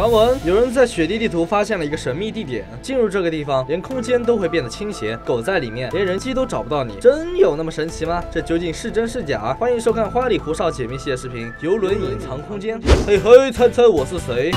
传闻。有人在雪地地图发现了一个神秘地点。进入这个地方连空间都会变得倾斜。狗在里面连人机都找不到你。真有那么神奇吗？这究竟是真是假？欢迎收看花里胡哨解密系列视频游轮隐藏空间。嘿嘿猜猜我是谁？